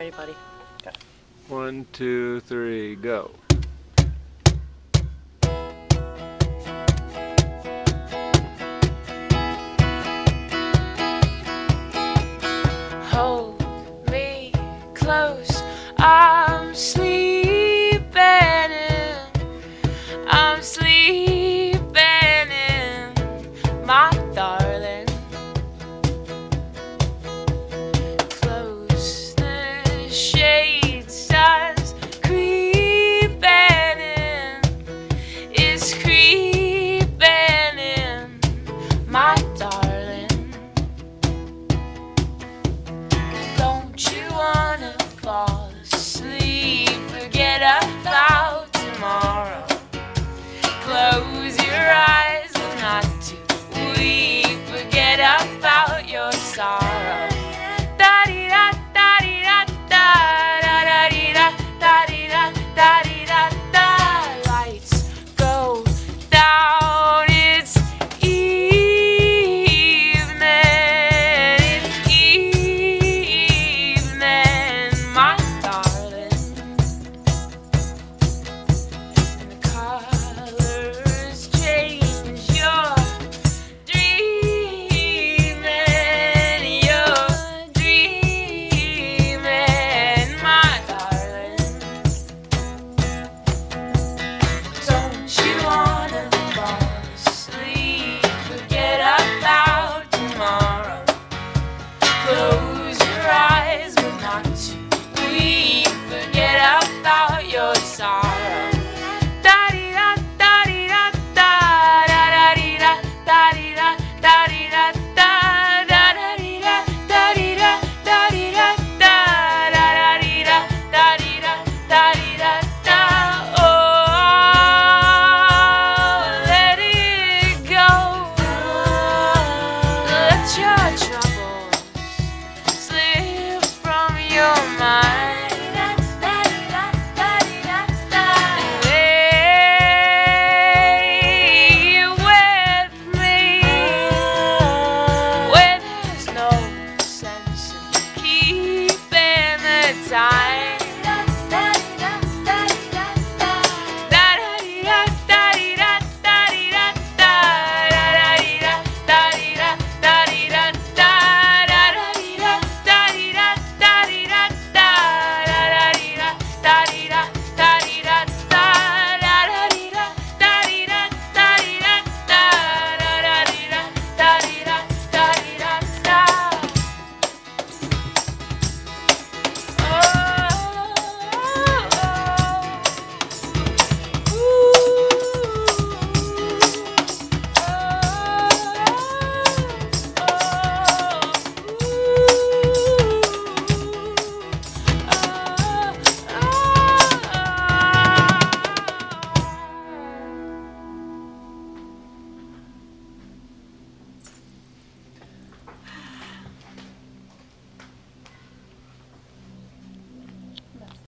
Ready, buddy? One, two, three, go. Hold me close. I'm sleeping.